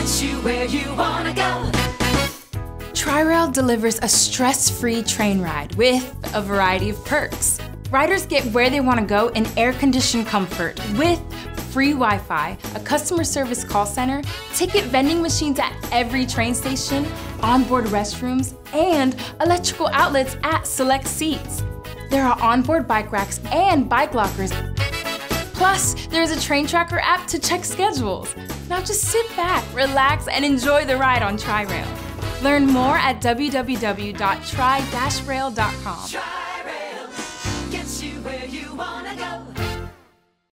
gets you where you wanna go. Tri-Rail delivers a stress-free train ride with a variety of perks. Riders get where they want to go in air-conditioned comfort with free Wi-Fi, a customer service call center, ticket vending machines at every train station, onboard restrooms, and electrical outlets at select seats. There are onboard bike racks and bike lockers. Plus, there's a train tracker app to check schedules. Now just sit back, relax, and enjoy the ride on TriRail. Learn more at www.tri-rail.com.